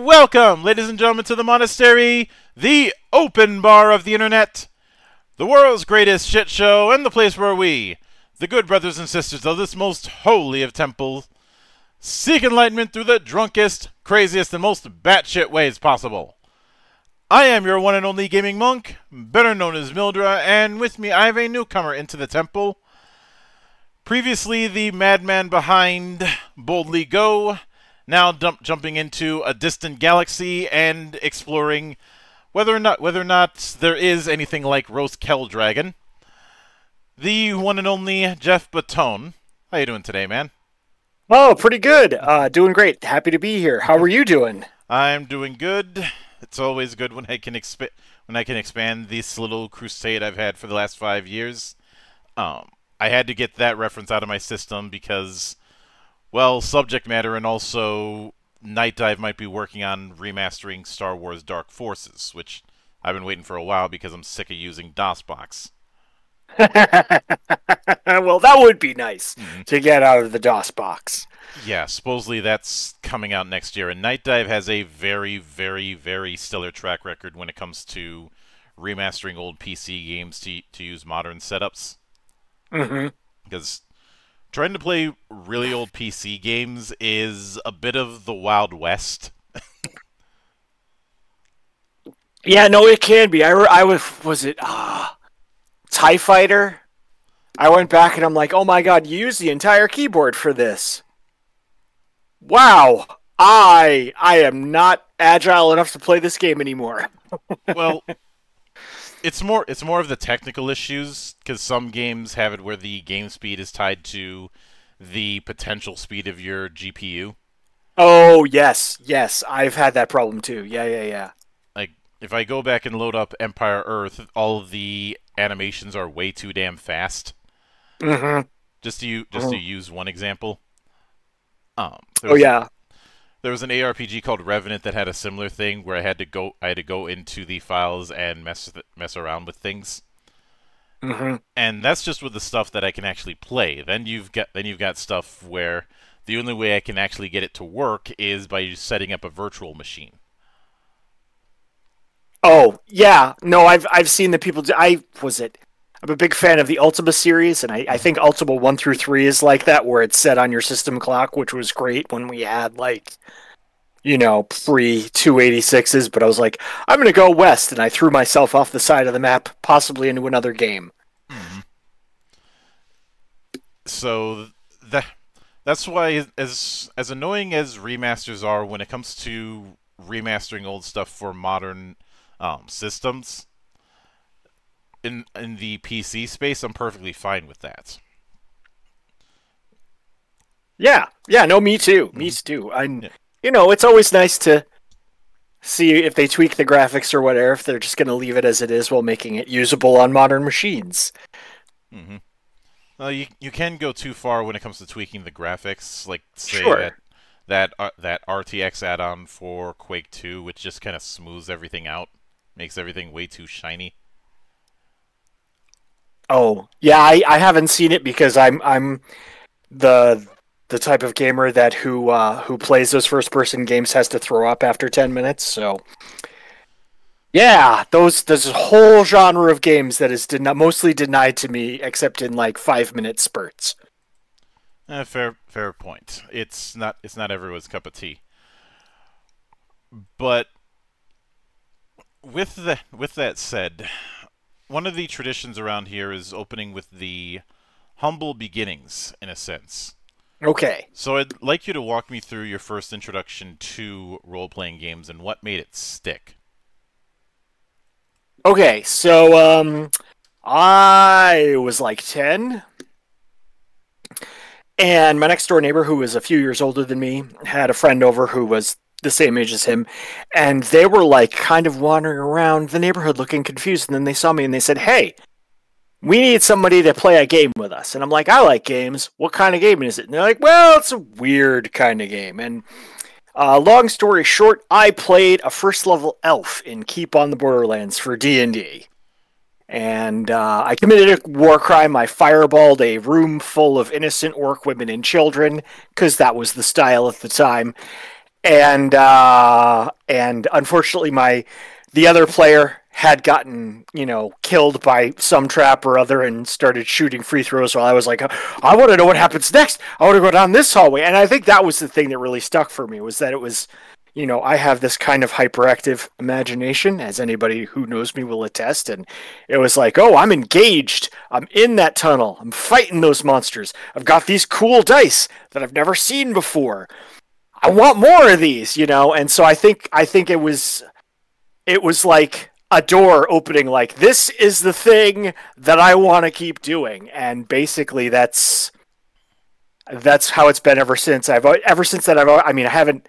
Welcome, ladies and gentlemen, to the monastery, the open bar of the internet, the world's greatest shit show, and the place where we, the good brothers and sisters of this most holy of temples, seek enlightenment through the drunkest, craziest, and most batshit ways possible. I am your one and only gaming monk, better known as Mildra, and with me I have a newcomer into the temple. Previously, the madman behind Boldly Go, now dump, jumping into a distant galaxy and exploring whether or not whether or not there is anything like Roast Kell Dragon. The one and only Geoff Bottone. How you doing today, man? Oh, pretty good. Uh, doing great. Happy to be here. How are you doing? I'm doing good. It's always good when I can exp- when I can expand this little crusade I've had for the last five years. Um, I had to get that reference out of my system because, well, subject matter and also Nightdive might be working on remastering Star Wars Dark Forces, which I've been waiting for a while because I'm sick of using DOSBox. well, that would be nice mm-hmm. to get out of the DOS box. Yeah, supposedly that's coming out next year. And Nightdive has a very, very, very stellar track record when it comes to remastering old PC games to to use modern setups. Mm-hmm. Because trying to play really old PC games is a bit of the Wild West. yeah, no, it can be. I, I was was it ah, Tie Fighter. I went back and I'm like, oh my god, you used the entire keyboard for this wow, I I am not agile enough to play this game anymore. well, it's more it's more of the technical issues because some games have it where the game speed is tied to the potential speed of your GPU. Oh yes, yes, I've had that problem too. Yeah, yeah, yeah. Like if I go back and load up Empire Earth, all the animations are way too damn fast. Mm-hmm. Just to just mm-hmm. to use one example. Um, oh yeah. There was an ARPG called Revenant that had a similar thing where I had to go I had to go into the files and mess mess around with things. Mm-hmm. And that's just with the stuff that I can actually play. Then you've got then you've got stuff where the only way I can actually get it to work is by setting up a virtual machine. Oh yeah, no, I've I've seen the people. Do, I was it I'm a big fan of the Ultima series, and I, I, think Ultima 1 through 3 is like that, where it's set on your system clock, which was great when we had, like, you know, pre 286s. But I was like, I'm going to go west, and I threw myself off the side of the map, possibly into another game. Mm-hmm. So that that's why, as as annoying as remasters are, when it comes to remastering old stuff for modern um, systems, in in the PC space, I'm perfectly fine with that. Yeah, yeah, no, me too, mm-hmm. me too. I, yeah. you know, it's always nice to see if they tweak the graphics or whatever. If they're just going to leave it as it is while making it usable on modern machines. Mm-hmm. Well, you you can go too far when it comes to tweaking the graphics, like say sure. that that uh, that RTX add-on for Quake 2, which just kind of smooths everything out, makes everything way too shiny. Oh yeah, I, I haven't seen it because I'm I'm the the type of gamer that who uh, who plays those first person games has to throw up after ten minutes. So yeah, those a whole genre of games that is den- mostly denied to me, except in like five minute spurts. Eh, fair fair point. It's not it's not everyone's cup of tea. But with the with that said, one of the traditions around here is opening with the humble beginnings, in a sense. Okay. So I'd like you to walk me through your first introduction to role-playing games and what made it stick. Okay, so um, I was like ten, and my next door neighbor, who was a few years older than me, had a friend over who was the same age as him, and they were like kind of wandering around the neighborhood looking confused. And then they saw me and they said, Hey, we need somebody to play a game with us. And I'm like, I like games. What kind of game is it? And they're like, Well, it's a weird kind of game. And uh, long story short, I played a first level elf in Keep on the Borderlands for D and D. And uh, I committed a war crime. I fireballed a room full of innocent orc women and children because that was the style at the time and uh, and unfortunately, my the other player had gotten you know killed by some trap or other and started shooting free throws while I was like, I want to know what happens next. I want to go down this hallway, and I think that was the thing that really stuck for me was that it was you know, I have this kind of hyperactive imagination, as anybody who knows me will attest. And it was like, oh, I'm engaged. I'm in that tunnel. I'm fighting those monsters. I've got these cool dice that I've never seen before. I want more of these, you know. And so I think I think it was it was like a door opening like this is the thing that I want to keep doing. And basically that's that's how it's been ever since. I've ever since that I've I mean I haven't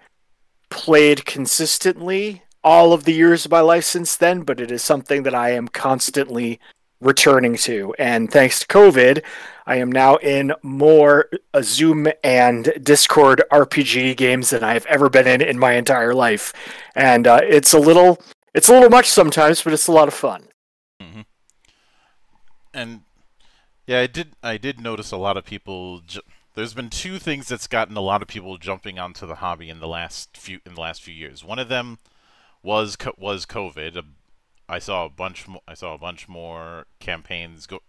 played consistently all of the years of my life since then, but it is something that I am constantly returning to. And thanks to COVID, I am now in more Zoom and Discord RPG games than I have ever been in in my entire life. And uh, it's a little, it's a little much sometimes, but it's a lot of fun. Mm-hmm. And yeah, I did, I did notice a lot of people. There's been two things that's gotten a lot of people jumping onto the hobby in the last few in the last few years. One of them was was COVID. I saw a bunch. More, I saw a bunch more campaigns go,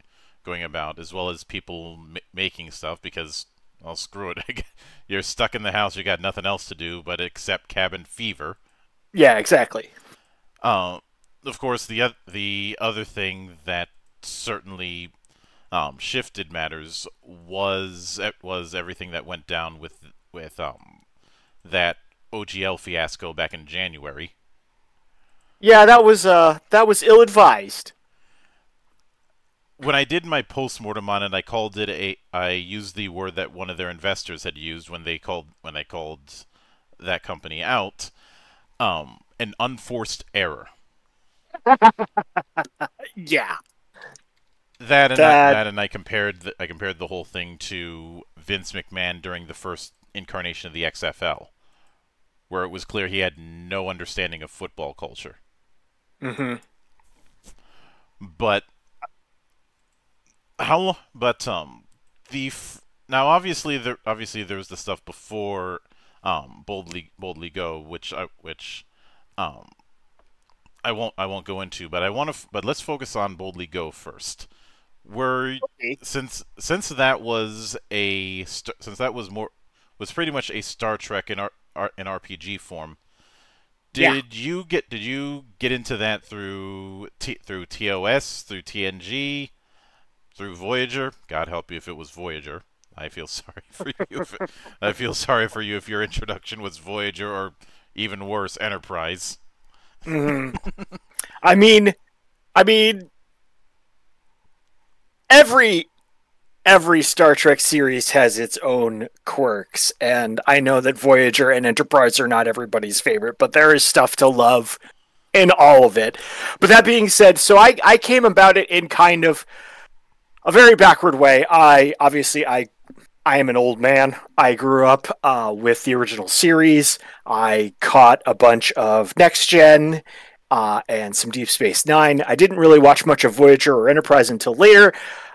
going about, as well as people making stuff because, well, screw it. You're stuck in the house. You got nothing else to do but accept cabin fever. Yeah, exactly. Uh, of course, the the other thing that certainly um, shifted matters was was everything that went down with with um, that OGL fiasco back in January. Yeah, that was uh that was ill advised. When I did my postmortem on it, I called it a I used the word that one of their investors had used when they called when I called that company out, um, an unforced error. yeah. That and that, I, that and I compared the, I compared the whole thing to Vince McMahon during the first incarnation of the XFL, where it was clear he had no understanding of football culture. Mm-hmm. But how? But um, the f- now obviously there obviously there was the stuff before um boldly boldly go, which I which um I won't I won't go into, but I want to f- but let's focus on boldly go first were okay. since since that was a since that was more was pretty much a Star Trek in our, in RPG form. Did yeah. you get did you get into that through T, through TOS, through TNG, through Voyager? God help you if it was Voyager. I feel sorry for you. If I feel sorry for you if your introduction was Voyager or even worse, Enterprise. Mm-hmm. I mean, I mean, every every Star Trek series has its own quirks, and I know that Voyager and Enterprise are not everybody's favorite, but there is stuff to love in all of it. But that being said, so I, I came about it in kind of a very backward way. I obviously I I am an old man. I grew up uh, with the original series. I caught a bunch of next gen uh, and some Deep Space Nine. I didn't really watch much of Voyager or Enterprise until later.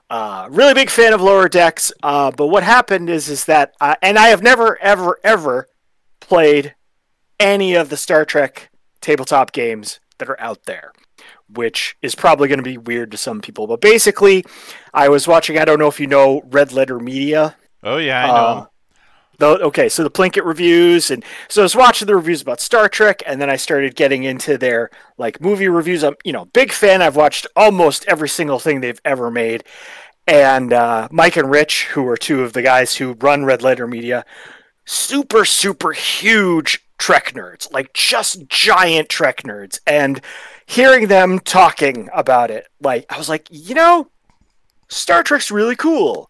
Uh, really big fan of Lower Decks, uh, but what happened is is that, uh, and I have never ever ever played any of the Star Trek tabletop games that are out there, which is probably going to be weird to some people. But basically, I was watching. I don't know if you know Red Letter Media. Oh yeah, I know. Uh, the, okay, so the Plinkett reviews, and so I was watching the reviews about Star Trek, and then I started getting into their like movie reviews. I'm you know big fan. I've watched almost every single thing they've ever made, and uh, Mike and Rich, who are two of the guys who run Red Letter Media, super super huge Trek nerds, like just giant Trek nerds, and hearing them talking about it, like I was like, you know, Star Trek's really cool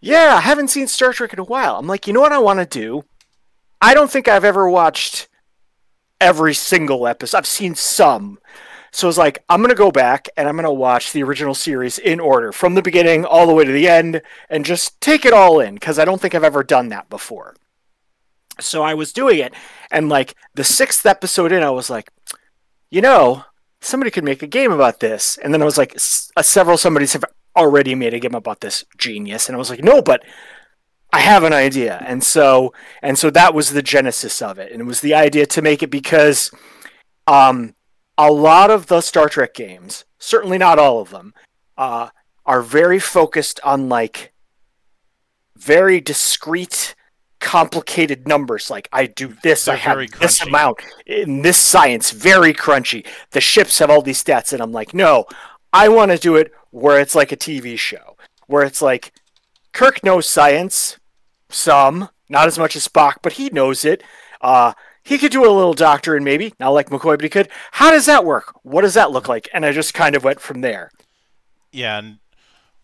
yeah, I haven't seen Star Trek in a while. I'm like, you know what I want to do? I don't think I've ever watched every single episode. I've seen some. So I was like, I'm going to go back and I'm going to watch the original series in order from the beginning all the way to the end and just take it all in because I don't think I've ever done that before. So I was doing it. And like the sixth episode in, I was like, you know, somebody could make a game about this. And then I was like, uh, several somebody's have already made a game about this genius. And I was like, no, but I have an idea. And so and so that was the genesis of it. And it was the idea to make it because um a lot of the Star Trek games, certainly not all of them, uh, are very focused on like very discrete complicated numbers like i do this They're i have this amount in this science very crunchy. The ships have all these stats and i'm like no i want to do it where it's like a tv show where it's like kirk knows science some not as much as spock but he knows it. Uh he could do a little doctoring maybe not like mccoy but he could. How does that work? What does that look like? And i just kind of went from there. Yeah, and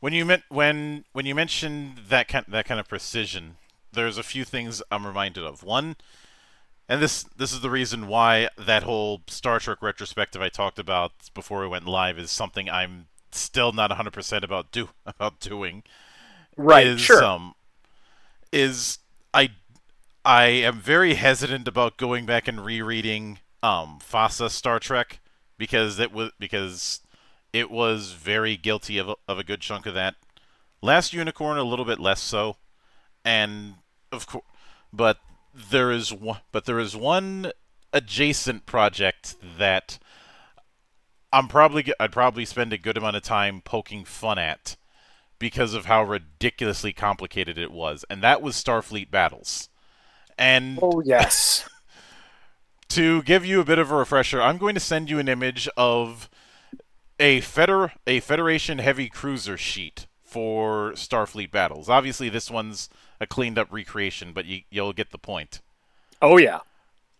when you meant when when you mentioned that kind that kind of precision, there's a few things I'm reminded of. One, and this this is the reason why that whole Star Trek retrospective I talked about before we went live is something I'm still not 100% about do about doing. right is, sure Um, is I I am very hesitant about going back and rereading um FASA Star Trek because it was because it was very guilty of a, of a good chunk of that. Last Unicorn a little bit less so, and of course, but there is one, but there is one adjacent project that I'm probably I'd probably spend a good amount of time poking fun at because of how ridiculously complicated it was, and that was Starfleet battles. And oh yes to give you a bit of a refresher, I'm going to send you an image of a feder a Federation heavy cruiser sheet for Starfleet battles. Obviously, this one's a cleaned up recreation, but you, you'll get the point. oh yeah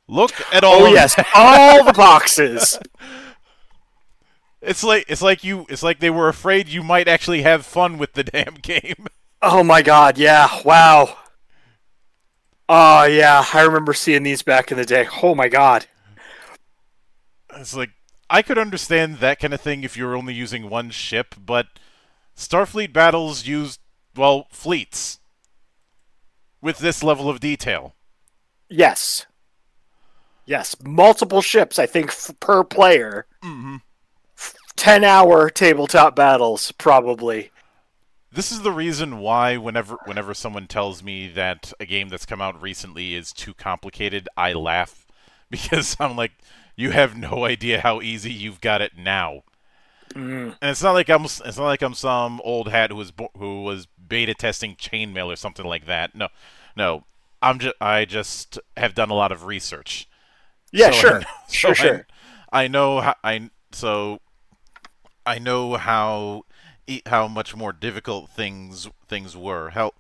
Look at oh, all. Oh yes, all the boxes. It's like it's like you it's like they were afraid you might actually have fun with the damn game. Oh my god, yeah, wow. Oh yeah, I remember seeing these back in the day. Oh my god. It's like I could understand that kind of thing if you were only using one ship, but Starfleet battles used well fleets with this level of detail. Yes. Yes, multiple ships, I think, f- per player. Mm-hmm. 10 hour tabletop battles, probably. This is the reason why whenever whenever someone tells me that a game that's come out recently is too complicated, I laugh because I'm like, you have no idea how easy you've got it now. Mm. And it's not like I'm it's not like I'm some old hat who was who was beta testing chainmail or something like that. No, no, I'm just I just have done a lot of research. Yeah, So I sure. sure, so I- sure. I, know how I so I know how how much more difficult things things were. Hell,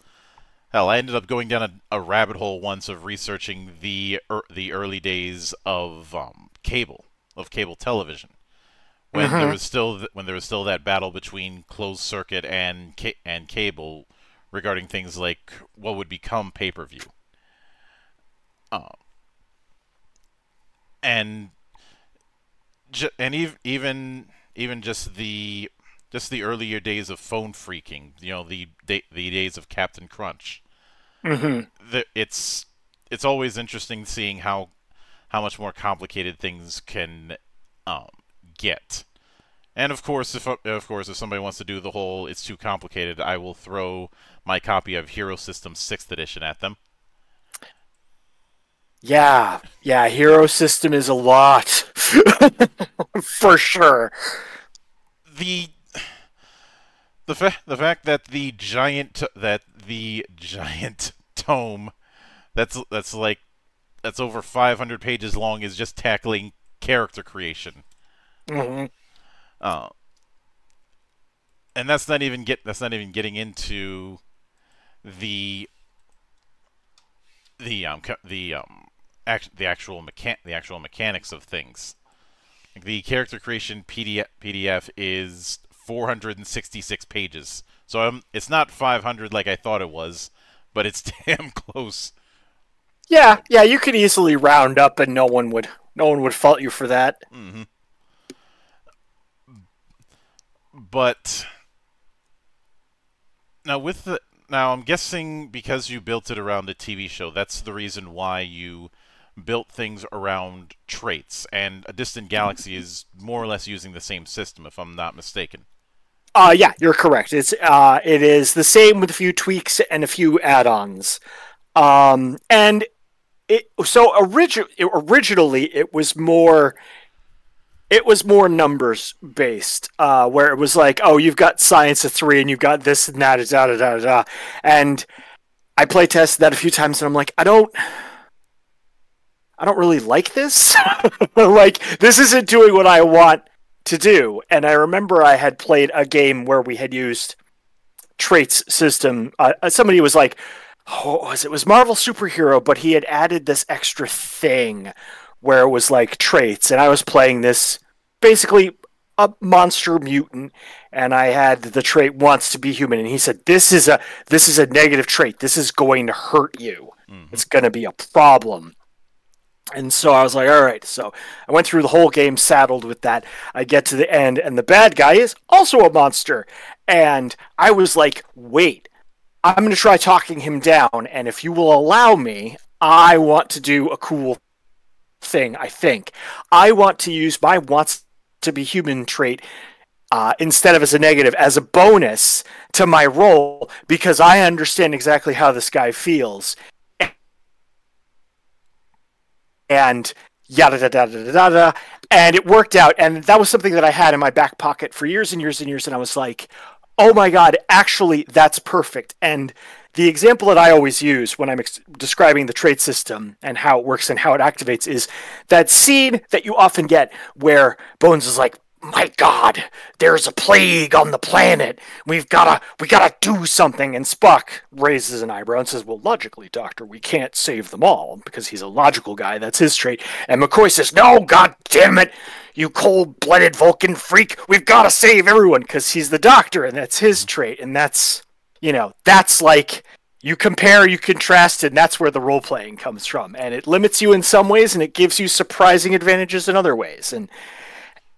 hell, I ended up going down a, a rabbit hole once of researching the er, the early days of um, cable of cable television when there Mhm. was still th- when there was still that battle between closed circuit and ca- and cable regarding things like what would become pay per view. Um, and ju- and ev- even even just the just the earlier days of phone freaking, you know, the da- the days of Captain Crunch. Mm-hmm. The, it's it's always interesting seeing how how much more complicated things can um, get. And of course, if uh, of course if somebody wants to do the whole "it's too complicated," I will throw my copy of Hero System Sixth Edition at them. Yeah, yeah, Hero System is a lot. For sure. the the fa- the fact that the giant that the giant tome that's that's like that's over 500 pages long is just tackling character creation. Hmm Uh, and that's not even get that's not even getting into the the um the um act, the actual mechan- the actual mechanics of things. Like the character creation PDF PDF is 466 pages. So um, it's not 500 like I thought it was, but it's damn close. Yeah, yeah, you could easily round up and no one would no one would fault you for that. hmm But now with the now I'm guessing because you built it around a TV show, that's the reason why you built things around traits. And a distant galaxy is more or less using the same system, if I'm not mistaken. Uh, yeah, you're correct. It's uh, it is the same with a few tweaks and a few add-ons. Um, and it so origi- originally it was more it was more numbers based, uh, where it was like, oh, you've got science of three, and you've got this and that, da da da da. And I play tested that a few times, and I'm like, I don't, I don't really like this. like, this isn't doing what I want to do. And I remember I had played a game where we had used traits system. Uh, somebody was like, oh, it was Marvel superhero, but he had added this extra thing where it was like traits, and I was playing this basically a monster mutant, and I had the trait wants to be human, and he said this is a this is a negative trait. This is going to hurt you. Mm-hmm. It's going to be a problem. And so I was like, all right. So I went through the whole game saddled with that. I get to the end, and the bad guy is also a monster. And I was like, wait, I'm going to try talking him down. And if you will allow me, I want to do a cool thing, I think. I want to use my wants to be human trait uh, instead of as a negative, as a bonus to my role because I understand exactly how this guy feels. And yada da da da da da. And it worked out. And that was something that I had in my back pocket for years and years and years. And I was like, oh my God, actually, that's perfect. And the example that I always use when I'm ex- describing the trait system and how it works and how it activates is that scene that you often get where Bones is like, "My God, there's a plague on the planet. We've gotta, we gotta do something." And Spock raises an eyebrow and says, "Well, logically, Doctor, we can't save them all because he's a logical guy. That's his trait." And McCoy says, "No, God damn it." You cold blooded Vulcan freak, we've got to save everyone because he's the doctor and that's his trait. And that's you know, that's like you compare, you contrast, and that's where the role playing comes from. And it limits you in some ways, and it gives you surprising advantages in other ways. And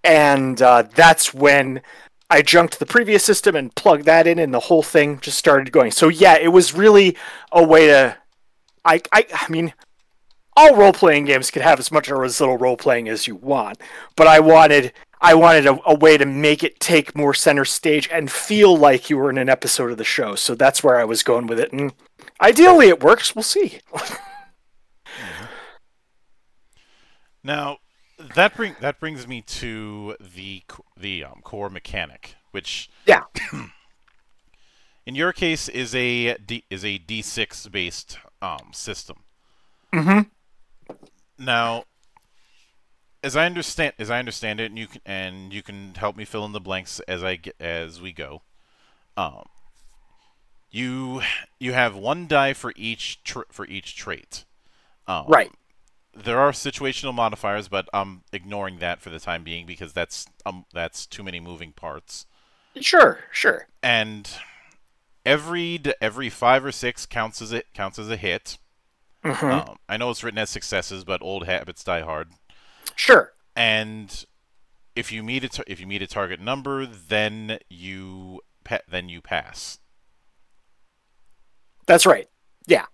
and uh, that's when I junked the previous system and plugged that in, and the whole thing just started going. So yeah, it was really a way to. I I, I mean, all role playing games can have as much or as little role playing as you want, but I wanted I wanted a, a, way to make it take more center stage and feel like you were in an episode of the show. So that's where I was going with it. And ideally, it works. We'll see. now, that bring that brings me to the the um, core mechanic, which yeah, in your case is a D, is a D six based um, system. Mm-hmm. Now, as I understand as I understand it, and you can and you can help me fill in the blanks as I get, as we go. Um, you you have one die for each for each trait. Um, right. There are situational modifiers, but I'm ignoring that for the time being because that's um that's too many moving parts. Sure, sure. And every every five or six counts as it counts as a hit. Mm-hmm. Um, I know it's written as successes, but old habits die hard. Sure. And if you meet a tar- if you meet a target number, then you pa- then you pass. That's right. Yeah.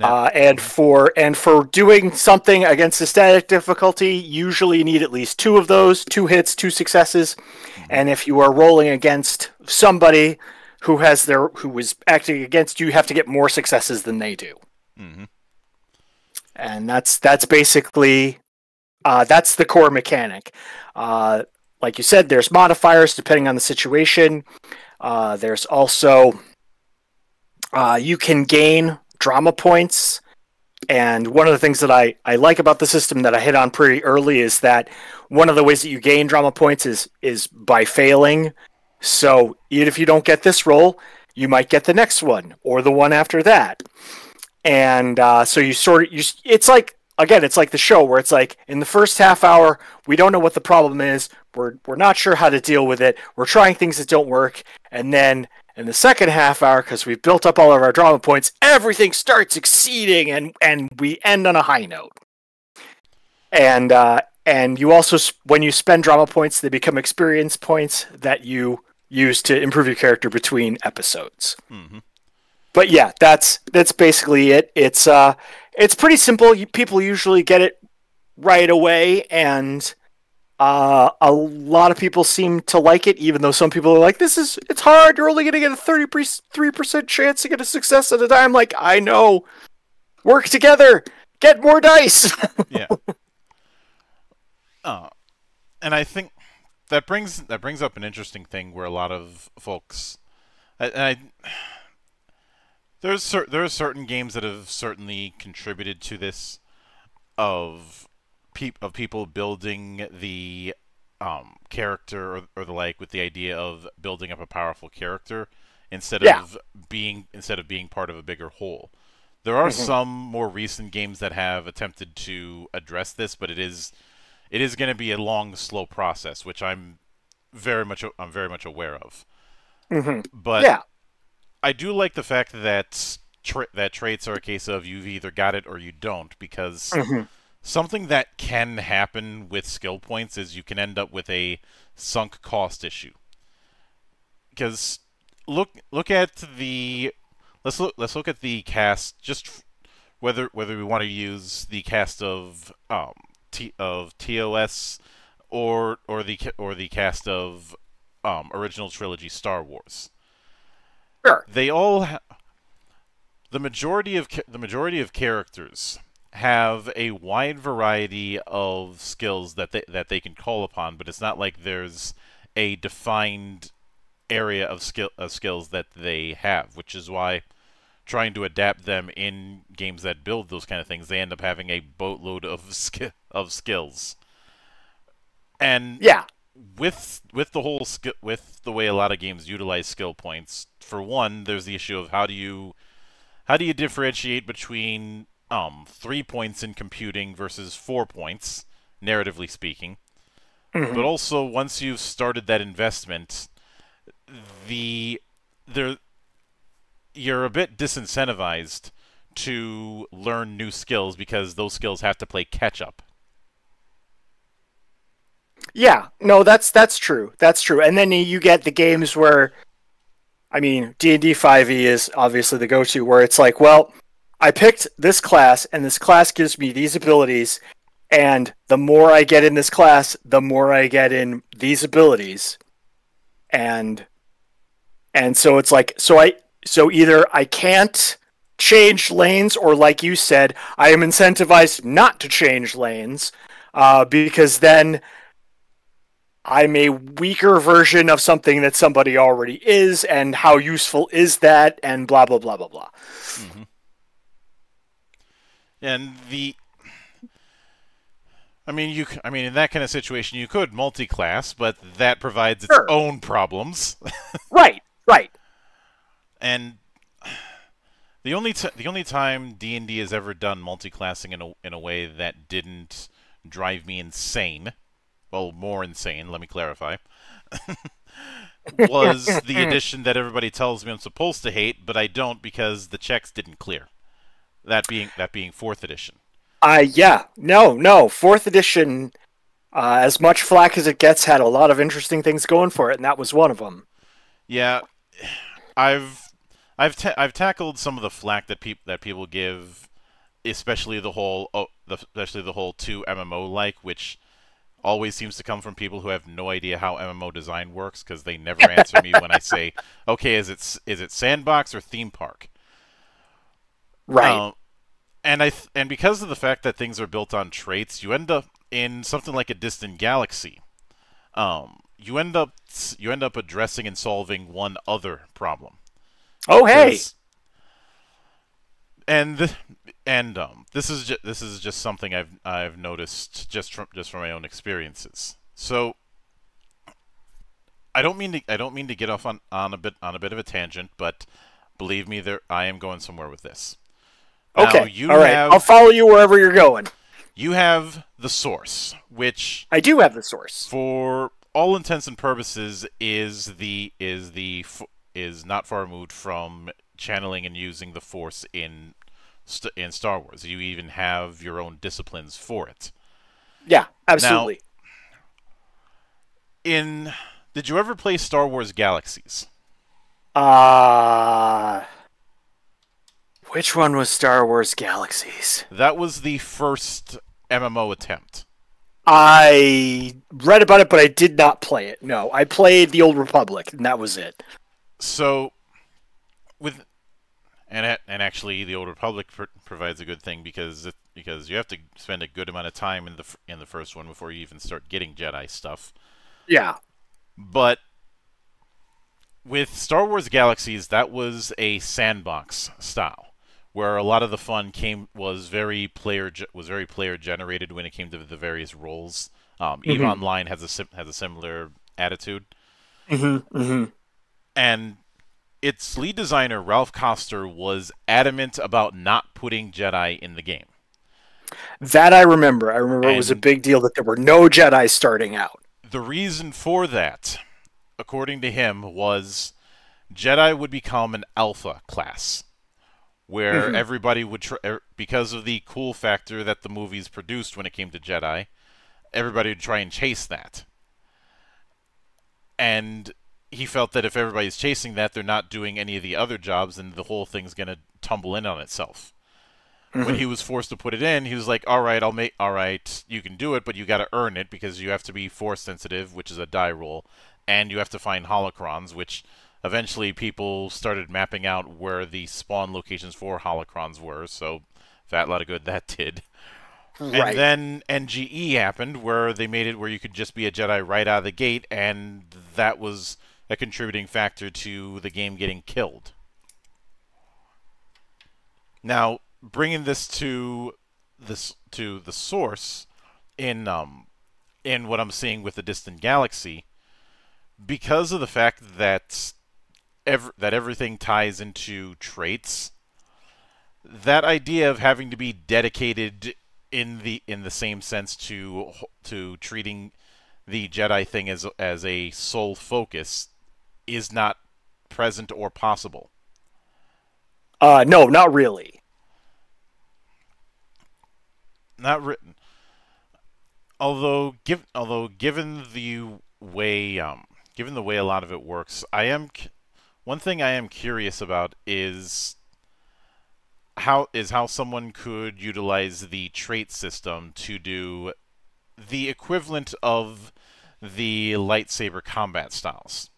Uh, and for and for doing something against a static difficulty, usually you need at least two of those, two hits, two successes. Mm-hmm. And if you are rolling against somebody who has their who is acting against you, you have to get more successes than they do. Mm-hmm and that's that's basically uh, that's the core mechanic. Uh, like you said, there's modifiers depending on the situation. Uh, there's also uh, you can gain drama points. And one of the things that I, I like about the system that I hit on pretty early is that one of the ways that you gain drama points is is by failing. So even if you don't get this roll, you might get the next one or the one after that and uh, so you sort of you it's like again it's like the show where it's like in the first half hour we don't know what the problem is. We're we're not sure how to deal with it. We're trying things that don't work. And then in the second half hour because we've built up all of our drama points everything starts exceeding and and we end on a high note. And uh, and you also when you spend drama points they become experience points that you use to improve your character between episodes. Mm-hmm but yeah, that's that's basically it. It's uh, it's pretty simple. People usually get it right away, and Uh, a lot of people seem to like it, even though some people are like, "This is it's hard. You're only going to get a thirty-three percent chance to get a success at a time." Like, I know. Work together. Get more dice. yeah. Uh, and I think that brings that brings up an interesting thing where a lot of folks, and I, there's cer- there are certain games that have certainly contributed to this, of peop- of people building the um, character or, or the like with the idea of building up a powerful character instead Yeah. of being instead of being part of a bigger whole. There are Mhm. some more recent games that have attempted to address this, but it is it is going to be a long, slow process, which I'm very much I'm very much aware of. hmm But Yeah. I do like the fact that tra- that traits are a case of you've either got it or you don't, because Mhm. something that can happen with skill points is you can end up with a sunk cost issue. Because look look at the let's look let's look at the cast just f- whether whether we want to use the cast of um T, of TOS or or the or the cast of um original trilogy Star Wars Sure. they all ha- the majority of the majority of characters have a wide variety of skills that they that they can call upon, but it's not like there's a defined area of skill of skills that they have, which is why trying to adapt them in games that build those kind of things, they end up having a boatload of ski- of skills. And Yeah. With with the whole skill with the way a lot of games utilize skill points for one there's the issue of how do you how do you differentiate between um three points in computing versus four points narratively speaking Mhm. but also once you've started that investment the there you're a bit disincentivized to learn new skills because those skills have to play catch up Yeah, no, that's that's true. That's true. And then you get the games where, I mean, D and D five E is obviously the go to where it's like, well, I picked this class, and this class gives me these abilities, and the more I get in this class, the more I get in these abilities, and and so it's like, so I so either I can't change lanes, or like you said, I am incentivized not to change lanes, uh, because then I'm a weaker version of something that somebody already is, and how useful is that, and blah blah blah blah blah. Mm-hmm. And the I mean you I mean in that kind of situation you could multi-class, but that provides its Sure. own problems. Right, right. and the only t- the only time D&D has ever done multi-classing in a in a way that didn't drive me insane, well, more insane, let me clarify. was the edition that everybody tells me I'm supposed to hate, but I don't because the checks didn't clear. That being that being 4th edition. Uh yeah, no, no. Fourth edition, uh, as much flack as it gets, had a lot of interesting things going for it, and that was one of them. Yeah, I've I've ta- I've tackled some of the flack that people that people give, especially the whole oh, the, especially the whole two MMO like, which always seems to come from people who have no idea how MMO design works because they never answer me when I say, "Okay, is it is it sandbox or theme park?" Right. Um, and I th- and because of the fact that things are built on traits, you end up in something like a distant galaxy. Um, you end up you end up addressing and solving one other problem. oh hey. And th- and um, this is ju- this is just something I've I've noticed just from just from my own experiences. So I don't mean to I don't mean to get off on, on a bit on a bit of a tangent, but believe me, there I am going somewhere with this. Now, Okay. you All right. have I'll follow you wherever you're going. you have the source, which I do have the source. for all intents and purposes is the is the is not far removed from channeling and using the force in st- in Star Wars. You even have your own disciplines for it. Yeah, absolutely. In did you ever play Star Wars Galaxies? Uh which one was Star Wars Galaxies? That was the first MMO attempt. I read about it, but I did not play it. No, I played the Old Republic, and that was it. So, with and it, and actually, the Old Republic pr- provides a good thing because it, because you have to spend a good amount of time in the in the first one before you even start getting Jedi stuff. Yeah, But with Star Wars Galaxies, that was a sandbox style, where a lot of the fun came was very player was very player generated when it came to the various roles. Um, Eve Mhm. Online has a has a similar attitude, mm-hmm, mm-hmm. and its lead designer Raph Koster was adamant about not putting Jedi in the game. that I remember. I remember it was a big deal that there were no Jedi starting out. The reason for that, according to him, was Jedi would become an alpha class, where Mhm. everybody would try, er, because of the cool factor that the movies produced when it came to Jedi, everybody would try and chase that. And he felt that if everybody's chasing that, they're not doing any of the other jobs, and the whole thing's gonna tumble in on itself when he mm-hmm. was forced to put it in, he was like, "All right, I'll make. All right, you can do it, but you got to earn it because you have to be force sensitive, which is a die roll, and you have to find holocrons, which eventually people started mapping out where the spawn locations for holocrons were. So that lot of good that did. right. And then NGE happened, where they made it where you could just be a Jedi right out of the gate, and that was a contributing factor to the game getting killed. Now, bringing this to this to the source in um in what I'm seeing with the distant galaxy, because of the fact that ev- that everything ties into traits, that idea of having to be dedicated in the in the same sense to to treating the Jedi thing as as a sole focus is not present or possible. uh, no, not really. Not written. Although give although given the way um given the way a lot of it works, I am one thing I am curious about is how is how someone could utilize the trait system to do the equivalent of the lightsaber combat styles.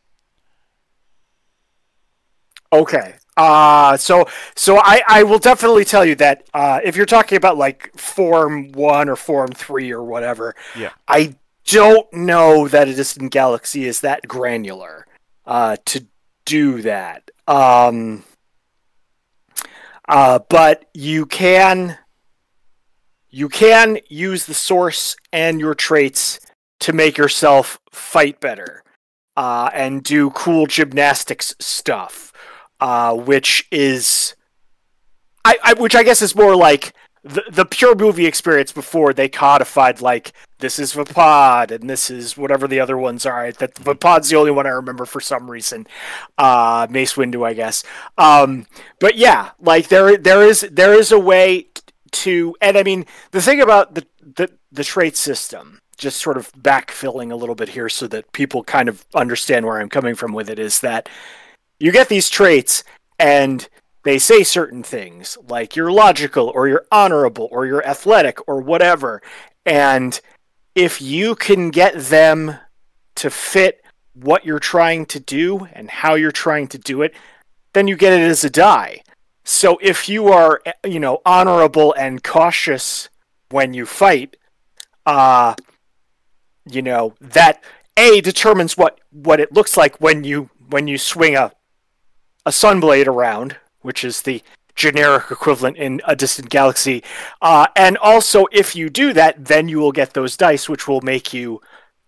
Okay. Uh so so I I will definitely tell you that uh if you're talking about like form 1 or form 3 or whatever, Yeah. I don't know that a distant galaxy is that granular uh to do that. Um uh but you can you can use the source and your traits to make yourself fight better uh and do cool gymnastics stuff uh, which is, I, I, which I guess is more like the the pure movie experience before they codified like this is Vaapad and this is whatever the other ones are. That Vaapad's the only one I remember for some reason. Uh, Mace Windu, I guess. Um, but yeah, like there there is there is a way to, and I mean the thing about the the the trait system. Just sort of backfilling a little bit here so that people kind of understand where I'm coming from with it is that you get these traits and they say certain things like you're logical or you're honorable or you're athletic or whatever. And if you can get them to fit what you're trying to do and how you're trying to do it then you get it as a die. So if you are you know honorable and cautious when you fight uh you know that a determines what what it looks like when you when you swing a a sunblade around, which is the generic equivalent in a distant galaxy. Uh, and also, if you do that, then you will get those dice, which will make you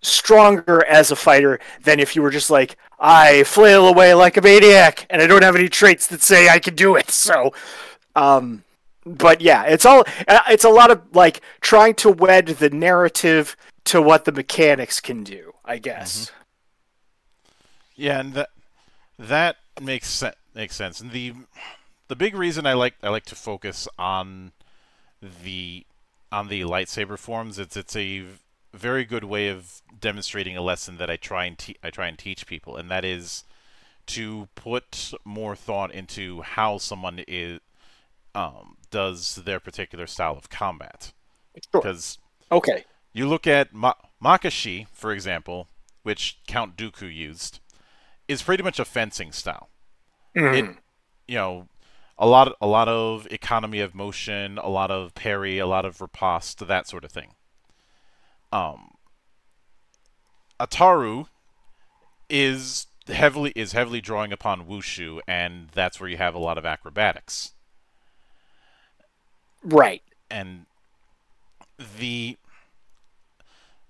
stronger as a fighter than if you were just like, I flail away like a maniac, and I don't have any traits that say I can do it. So, um, but yeah, it's all uh, it's a lot of like trying to wed the narrative to what the mechanics can do. I guess. Yeah, and that that makes sen- makes sense. And the the big reason I like I like to focus on the on the lightsaber forms it's it's a very good way of demonstrating a lesson that I try and te- I try and teach people, and that is to put more thought into how someone is um, does their particular style of combat Sure. because Okay. you look at Ma- Makashi, for example, which Count Dooku used, is pretty much a fencing style. Mhm. It, you know, a lot, a lot of economy of motion, a lot of parry, a lot of riposte, that sort of thing. Um, Ataru is heavily is heavily drawing upon wushu, and that's where you have a lot of acrobatics. right. and the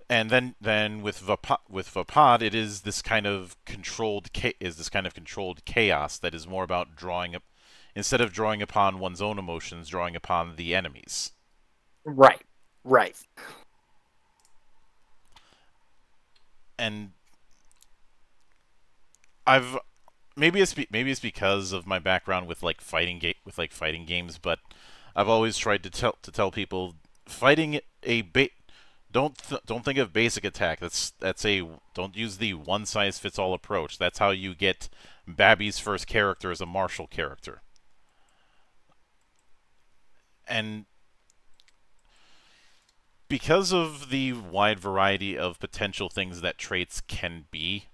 and then then with Vaapad, with Vaapad, it is this kind of controlled is this kind of controlled chaos that is more about drawing up instead of drawing upon one's own emotions, drawing upon the enemies. Right. Right. And I've maybe it's be, maybe it's because of my background with like fighting ga- with like fighting games, but I've always tried to tell to tell people fighting a ba- don't th- don't think of basic attack. That's that's a don't use the one size fits all approach. That's how you get Babby's first character as a martial character. And because of the wide variety of potential things that traits can be,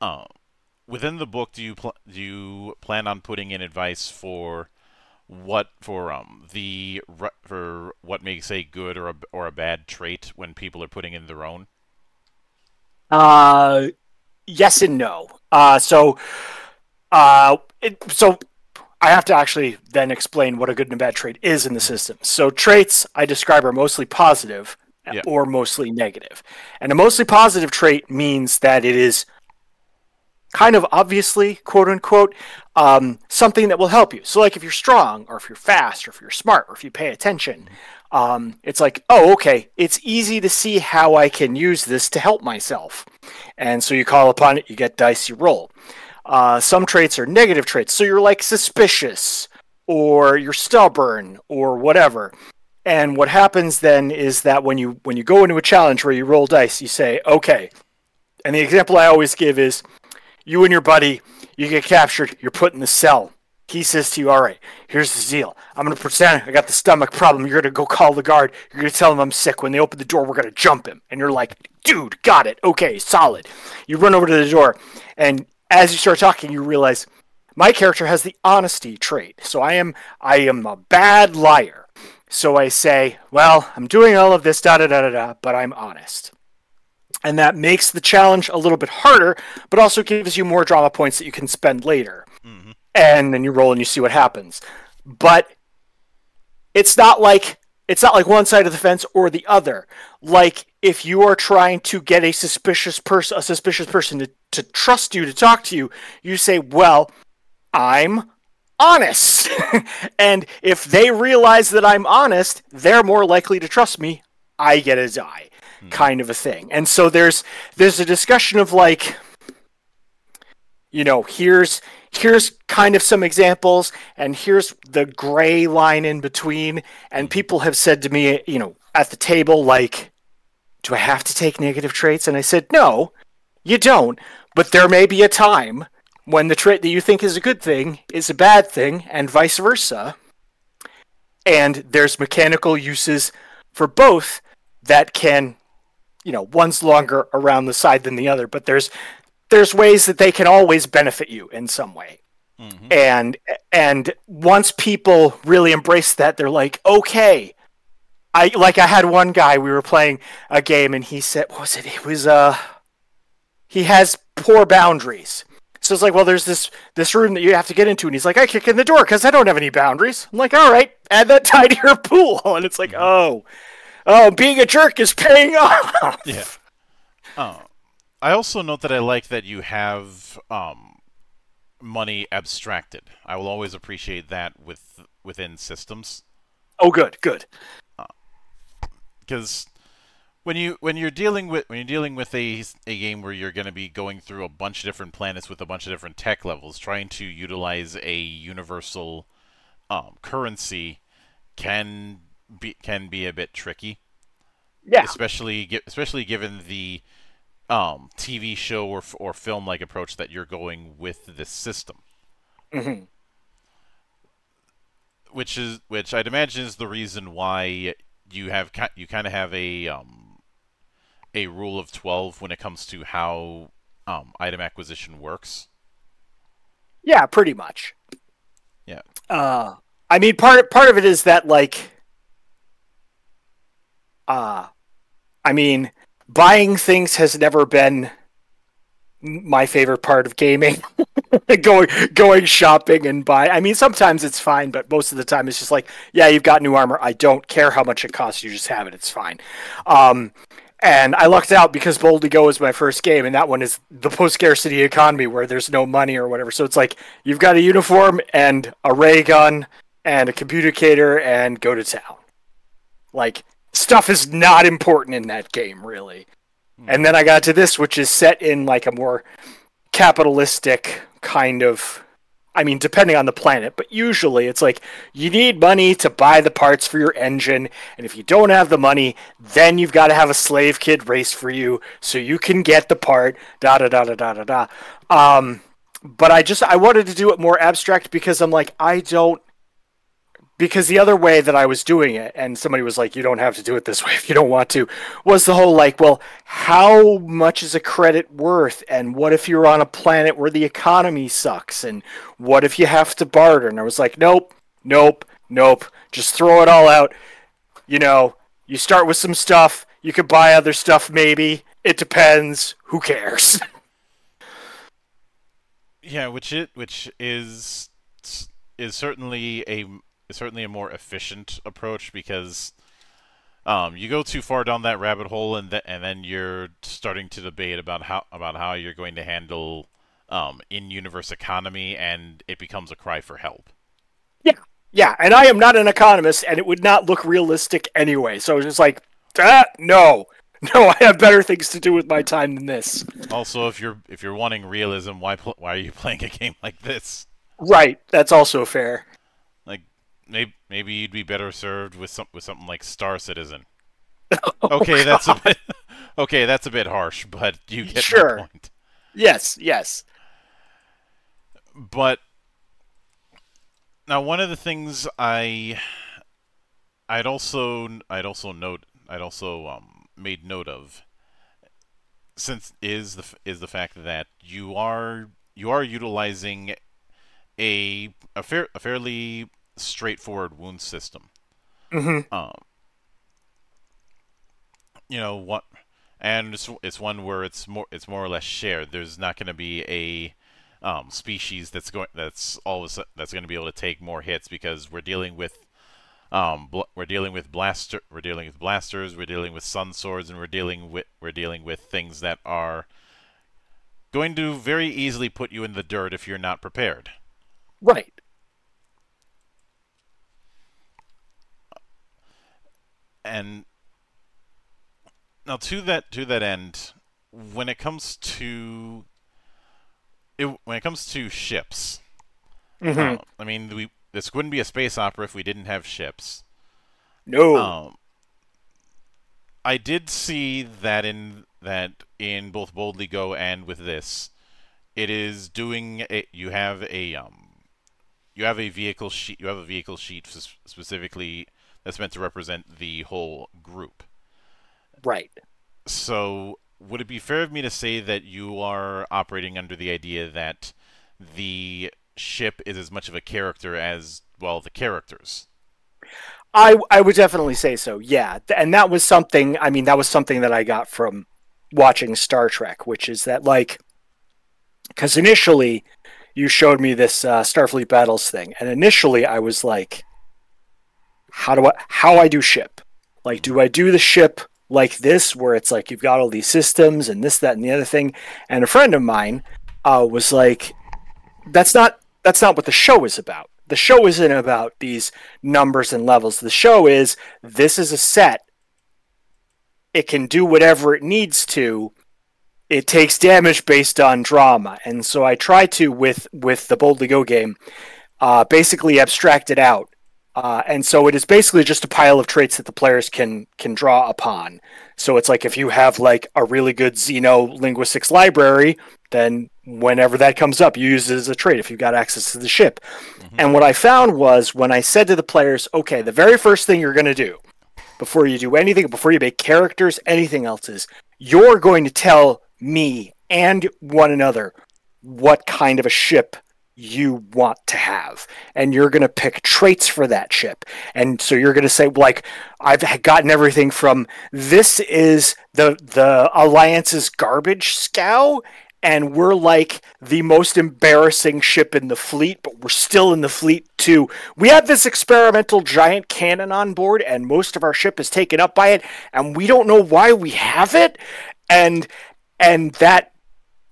uh, within the book, do you do you plan on putting in advice for what for um the for what makes a good or a, or a bad trait when people are putting in their own? Uh, yes and no. Uh, so, uh, it, so I have to actually then explain what a good and a bad trait is in the system. So traits I describe are mostly positive Yeah. or mostly negative. And a mostly positive trait means that it is kind of obviously, quote unquote, um, something that will help you. So, like if you're strong, or if you're fast, or if you're smart, or if you pay attention, um, it's like, oh, okay, it's easy to see how I can use this to help myself. And so you call upon it, you get dice, you roll. Uh, some traits are negative traits. So you're like suspicious, or you're stubborn, or whatever. And what happens then is that when you when you go into a challenge where you roll dice, you say, okay. And the example I always give is you and your buddy, you get captured, you're put in the cell. He says to you, All right, here's the deal. I'm going to pretend I got the stomach problem. You're going to go call the guard. You're going to tell him I'm sick. When they open the door, we're going to jump him. And you're like, Dude, got it. Okay, solid. You run over to the door. And as you start talking, you realize my character has the honesty trait. So I am I am a bad liar. So I say, Well, I'm doing all of this, da da da da da, but I'm honest and that makes the challenge a little bit harder, but also gives you more drama points that you can spend later. Mhm. And then you roll and you see what happens. But it's not like it's not like one side of the fence or the other. Like if you are trying to get a suspicious person, a suspicious person to, to trust you to talk to you, you say, "Well, I'm honest," and if they realize that I'm honest, they're more likely to trust me. I get a die Hmm. kind of a thing. And so there's there's a discussion of like you know, here's here's kind of some examples and here's the gray line in between and hmm. people have said to me, you know, at the table like do I have to take negative traits? And I said, "No, you don't, but there may be a time when the trait that you think is a good thing is a bad thing and vice versa." And there's mechanical uses for both that can you know one's longer around the side than the other but there's there's ways that they can always benefit you in some way. Mhm. and and once people really embrace that they're like okay i like i had one guy we were playing a game and he said what was it? It was uh he has poor boundaries. So it's like well there's this this room that you have to get into. And he's like i kick in the door because i don't have any boundaries. I'm like all right add that tie to your pool. And it's like oh oh being a jerk is paying off Yeah. Oh. I also note that I like that you have um, money abstracted. I will always appreciate that with within systems oh good good because when you when you're dealing with when you're dealing with a a game where you're going to be going through a bunch of different planets with a bunch of different tech levels, trying to utilize a universal um, currency can be can be a bit tricky. yeah especially especially given the um, TV show or or film like approach that you're going with this system, hmm which is which I'd imagine is the reason why you have you kind of have a um, a rule of twelve when it comes to how um, item acquisition works. Yeah, pretty much. Yeah. Uh, I mean, part part of it is that like, uh, I mean, buying things has never been my favorite part of gaming. going going shopping and buy. I mean, sometimes it's fine, but most of the time it's just like, yeah, you've got new armor. I don't care how much it costs. You just have it. It's fine. Um, and I lucked out because Boldly Go was my first game, and that one is the post scarcity economy where there's no money or whatever. So it's like you've got a uniform and a ray gun and a communicator and go to town. Like stuff is not important in that game, really. And then I got to this, which is set in like a more capitalistic kind of I mean, depending on the planet, but usually it's like you need money to buy the parts for your engine, and if you don't have the money, then you've got to have a slave kid race for you so you can get the part. Da da da da da da da. Um, but I just I wanted to do it more abstract because I'm like I don't because the other way that I was doing it, and somebody was like, "You don't have to do it this way if you don't want to," was the whole like, "Well, how much is a credit worth? And what if you're on a planet where the economy sucks? And what if you have to barter?" And I was like, "Nope, nope, nope. Just throw it all out. You know, you start with some stuff. You could buy other stuff, maybe. It depends. Who cares?" Yeah, which it which is is certainly a is certainly a more efficient approach because um, you go too far down that rabbit hole and th- and then you're starting to debate about how about how you're going to handle um, in-universe economy and it becomes a cry for help. Yeah, yeah, and I am not an economist, and it would not look realistic anyway. So it's just like, ah, no, no, I have better things to do with my time than this. Also, if you're if you're wanting realism, why why are you playing a game like this? Right, that's also fair. Maybe maybe you'd be better served with some with something like Star Citizen. okay, that's a bit okay. That's a bit harsh, but you get Sure. my point. Yes, yes. But now, one of the things I I'd also I'd also note I'd also um, made note of since is the is the fact that you are you are utilizing a a fair a fairly straightforward wound system. hmm Um, you know what, and it's it's one where it's more it's more or less shared. There's not going to be a um, species that's going that's always that's going to be able to take more hits because we're dealing with um, bl- we're dealing with blaster we're dealing with blasters we're dealing with sun swords and we're dealing with we're dealing with things that are going to very easily put you in the dirt if you're not prepared. Right. And now to that to that end, when it comes to it, when it comes to ships, hmm uh, I mean, we this wouldn't be a space opera if we didn't have ships. no. Um, I did see that in that in both Boldly Go and with this, it is doing a, you have a um you have a vehicle sheet you have a vehicle sheet specifically that's meant to represent the whole group. right. So, would it be fair of me to say that you are operating under the idea that the ship is as much of a character as, well, the characters? I I would definitely say so. Yeah, and that was something. I mean, that was something that I got from watching Star Trek, which is that like, because initially you showed me this uh, Starfleet battles thing, and initially I was like, how do I how I do ship? Like, do I do the ship like this, where it's like you've got all these systems and this, that, and the other thing? And a friend of mine uh, was like, that's not that's not what the show is about. The show isn't about these numbers and levels. The show is this is a set. It can do whatever it needs to. It takes damage based on drama, and so I try to with with the Boldly Go game, uh, basically abstract it out. Uh, and so it is basically just a pile of traits that the players can can draw upon. So it's like if you have like a really good Xeno linguistics library, then whenever that comes up, you use it as a trait if you've got access to the ship. And what I found was when I said to the players, okay, the very first thing you're going to do before you do anything, before you make characters, anything else is you're going to tell me and one another what kind of a ship you want to have. And you're going to pick traits for that ship. And so you're going to say like i've gotten everything from this is the the alliance's garbage scow and we're like the most embarrassing ship in the fleet but we're still in the fleet too. We have this experimental giant cannon on board and most of our ship is taken up by it and we don't know why we have it. And and that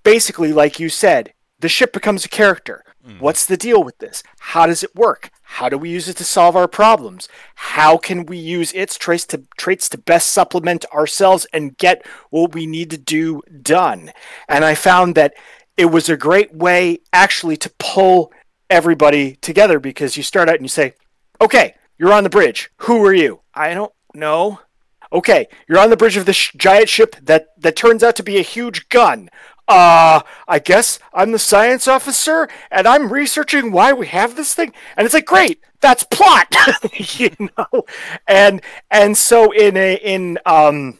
basically like you said the ship becomes a character Mm. What's the deal with this? How does it work? How do we use it to solve our problems? How can we use its traits to traits to best supplement ourselves and get what we need to do done? And I found that it was a great way actually to pull everybody together because you start out and you say, "Okay, you're on the bridge. Who are you?" I don't know. Okay, you're on the bridge of this sh- giant ship that that turns out to be a huge gun uh, I guess I'm the science officer and I'm researching why we have this thing. And it's like, great, that's plot, you know? And, and so in a, in, um,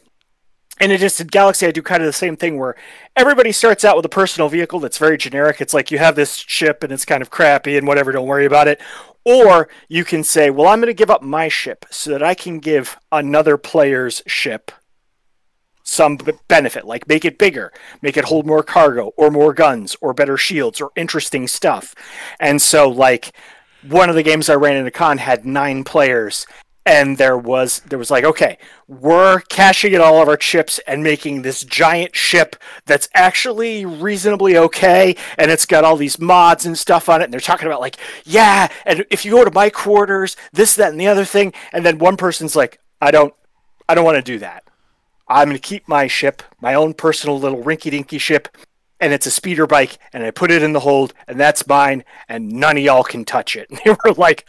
in a distant galaxy, I do kind of the same thing where everybody starts out with a personal vehicle that's very generic. It's like you have this ship and it's kind of crappy and whatever, don't worry about it. Or you can say, well, I'm going to give up my ship so that I can give another player's ship some benefit, like make it bigger, make it hold more cargo, or more guns, or better shields, or interesting stuff. And so, like, one of the games I ran in a con had nine players, and there was there was like, okay, we're cashing in all of our chips and making this giant ship that's actually reasonably okay, and it's got all these mods and stuff on it. And they're talking about like, yeah, and if you go to my quarters, this, that, and the other thing, and then one person's like, I don't, I don't want to do that. I'm going to keep my ship, my own personal little rinky dinky ship, and it's a speeder bike, and I put it in the hold, and that's mine, and none of y'all can touch it. And they were like,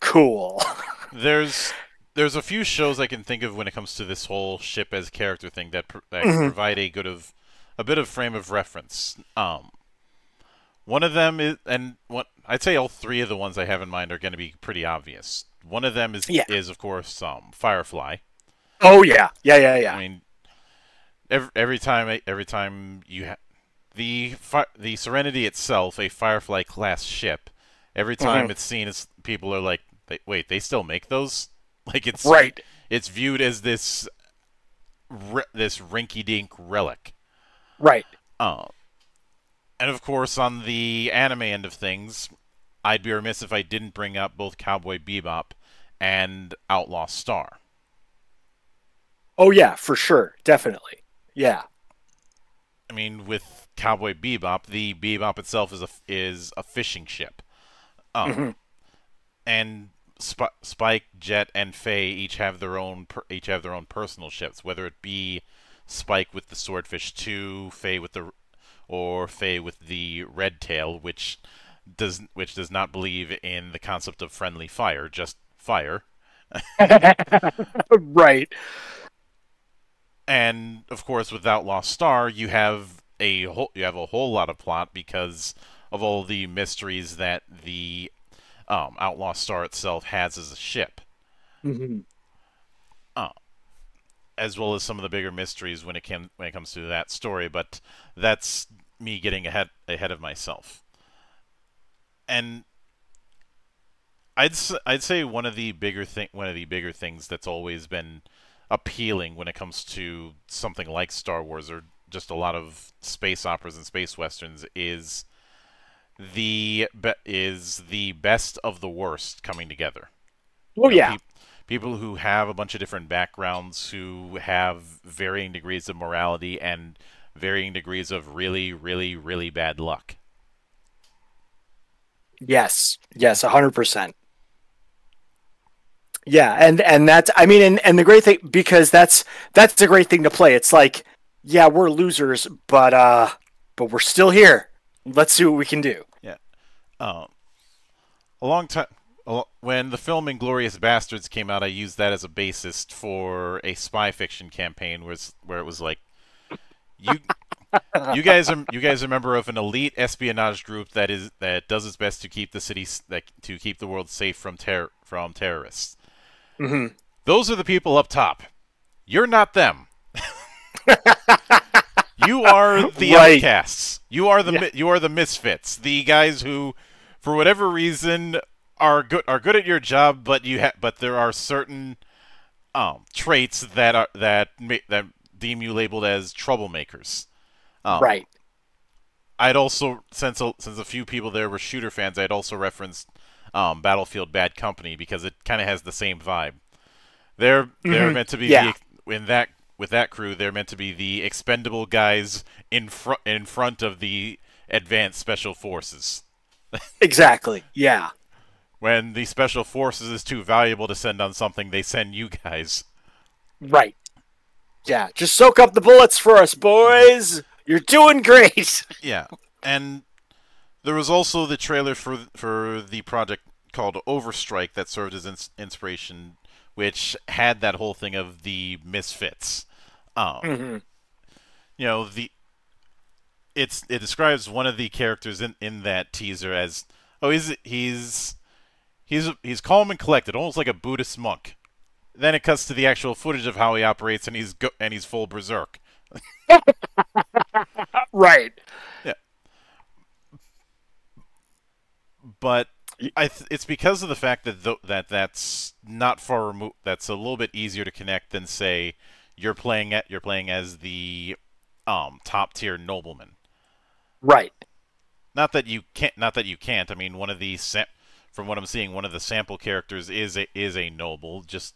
cool. There's there's a few shows I can think of when it comes to this whole ship as character thing that, pr- that mm-hmm. provide a good of a bit of frame of reference. Um, one of them is, and what I'd say all three of the ones I have in mind are going to be pretty obvious. One of them is yeah. is of course um, Firefly. Oh yeah, yeah, yeah, yeah. I mean, every every time every time you have the the Serenity itself, a Firefly class ship, every time mm-hmm. it's seen as people are like, wait, they still make those? Like it's right. It's viewed as this this rinky-dink relic. Right. Uh, and of course, on the anime end of things, I'd be remiss if I didn't bring up both Cowboy Bebop and Outlaw Star. Oh yeah, for sure, definitely. Yeah. I mean, with Cowboy Bebop, the Bebop itself is a is a fishing ship, um, mm-hmm. and Sp- Spike, Jet, and Faye each have their own per- each have their own personal ships. Whether it be Spike with the Swordfish Two, Faye with the or Faye with the Red Tail, which does which does not believe in the concept of friendly fire, just fire. right. And of course, with Outlaw Star, you have a whole you have a whole lot of plot because of all the mysteries that the um, Outlaw Star itself has as a ship. Mm-hmm. Uh, as well as some of the bigger mysteries when it can when it comes to that story, but that's me getting ahead ahead of myself. And I'd I'd say one of the bigger thing one of the bigger things that's always been appealing when it comes to something like Star Wars or just a lot of space operas and space westerns is the is the best of the worst coming together. Oh you know, yeah. Pe- people who have a bunch of different backgrounds who have varying degrees of morality and varying degrees of really really really bad luck. Yes. Yes, 100%. Yeah, and and that's I mean, and and the great thing because that's that's a great thing to play. It's like, yeah, we're losers, but uh, but we're still here. Let's see what we can do. Yeah. Um, a long time when the film Inglourious Basterds came out, I used that as a basis for a spy fiction campaign, where where it was like, you you guys are you guys are a member of an elite espionage group that is that does its best to keep the city that to keep the world safe from terror from terrorists. Mm-hmm. those are the people up top. You're not them. you are the Right. outcasts. You are the Yeah. you are the misfits. The guys who, for whatever reason, are good are good at your job, but you ha- but there are certain um, traits that are that ma- that deem you labeled as troublemakers. Um, Right. I'd also since a, since a few people there were shooter fans, I'd also referenced um, Battlefield Bad Company because it kind of has the same vibe. They're they're Mhm. meant to be Yeah. the, in that with that crew. They're meant to be the expendable guys in front in front of the advanced special forces. Exactly. Yeah. When the special forces is too valuable to send on something, they send you guys. Right. Yeah. Just soak up the bullets for us, boys. You're doing great. Yeah, and there was also the trailer for for the project called Overstrike that served as ins- inspiration, which had that whole thing of the misfits. Um, hmm you know the it's it describes one of the characters in in that teaser as oh he's he's he's he's calm and collected, almost like a Buddhist monk. Then it cuts to the actual footage of how he operates, and he's go- and he's full berserk. Right. But I th- it's because of the fact that th- that that's not far removed. That's a little bit easier to connect than say you're playing at you're playing as the um, top tier nobleman. Right. Not that you can't. Not that you can't. I mean, one of the sa- from what I'm seeing, one of the sample characters is a, is a noble. Just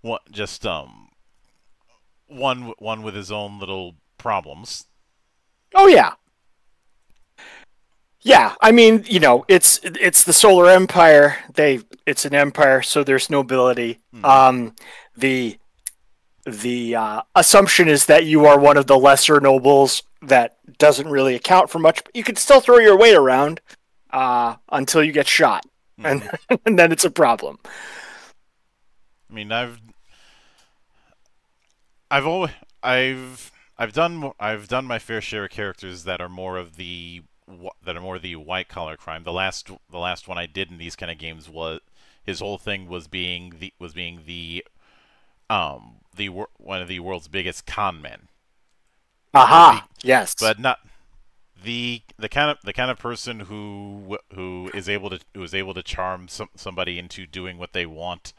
one. Just um. One one with his own little problems. Oh yeah. Yeah, I mean, you know, it's it's the Solar Empire. They it's an empire, so there's nobility. Mhm. Um, the the uh, assumption is that you are one of the lesser nobles that doesn't really account for much. But you can still throw your weight around uh, until you get shot, and and then it's a problem. I mean, I've I've always I've I've done I've done my fair share of characters that are more of the that are more the white collar crime. The last the last one I did in these kind of games was his whole thing was being the was being the um the one of the world's biggest con men, Aha! Yes. but not the the kind of the kind of person who who is able to who is able to charm some, somebody into doing what they want,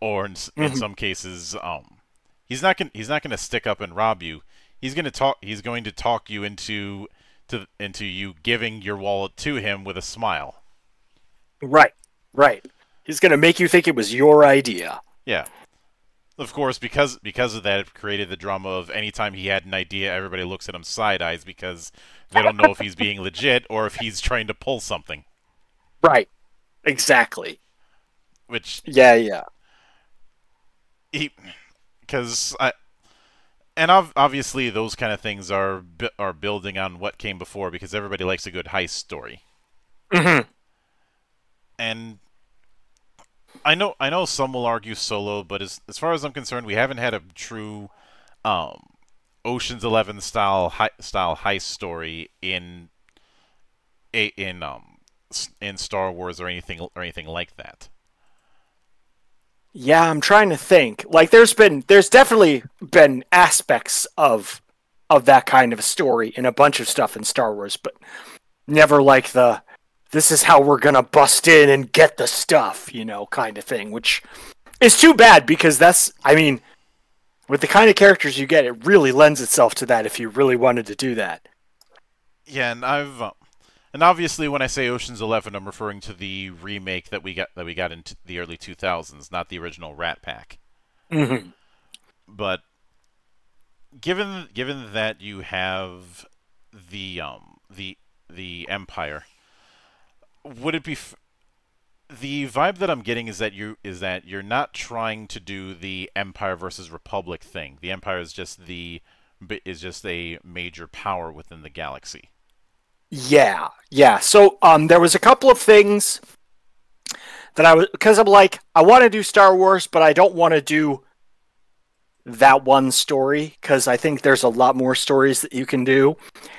or in, s in Mhm. some cases, um, he's not gonna he's not gonna stick up and rob you. He's gonna talk. He's going to talk you into to into you giving your wallet to him with a smile. right. Right. He's gonna make you think it was your idea. Yeah. Of course, because because of that, it created the drama of anytime he had an idea, everybody looks at him side eyes because they don't know if he's being legit or if he's trying to pull something. Right. Exactly. Which Yeah. Yeah. he because I and obviously those kind of things are are building on what came before because everybody likes a good heist story. Hmm and I know I know some will argue solo but as as far as I'm concerned we haven't had a true um Ocean's 11 style hi- style heist story in in um in Star Wars or anything or anything like that Yeah, I'm trying to think. Like there's been there's definitely been aspects of of that kind of story in a bunch of stuff in Star Wars, but never like the this is how we're going to bust in and get the stuff, you know, kind of thing, which is too bad because that's I mean, with the kind of characters you get, it really lends itself to that if you really wanted to do that. Yeah, and I've and obviously when I say Ocean's 11 I'm referring to the remake that we got that we got in t- the early 2000s, not the original Rat Pack. Mm-hmm. But given given that you have the um the the Empire, would it be f- the vibe that I'm getting is that you is that you're not trying to do the Empire versus Republic thing. The Empire is just the is just a major power within the galaxy. Yeah, yeah. So um, there was a couple of things that I was because I'm like I want to do Star Wars, but I don't want to do that one story because I think there's a lot more stories that you can do.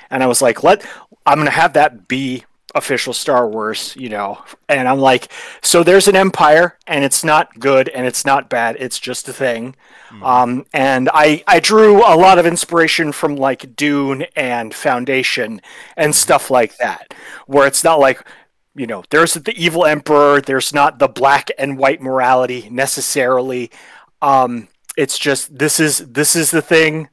And I was like, let I'm gonna have that be official Star Wars, you know. And I'm like, so there's an empire, and it's not good and it's not bad. It's just a thing. Mm-hmm. Um, and I I drew a lot of inspiration from like Dune and Foundation and stuff like that, where it's not like you know there's the evil emperor. There's not the black and white morality necessarily. Um, it's just this is this is the thing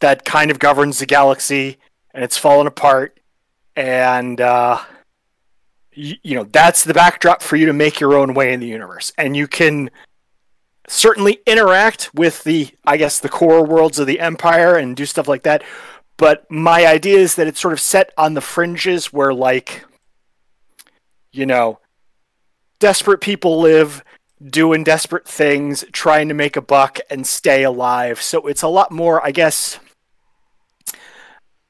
that kind of governs the galaxy, and it's fallen apart. And uh, you, you know that's the backdrop for you to make your own way in the universe, and you can certainly interact with the I guess the core worlds of the empire and do stuff like that. But my idea is that it's sort of set on the fringes where like you know desperate people live doing desperate things, trying to make a buck and stay alive. So it's a lot more, I guess,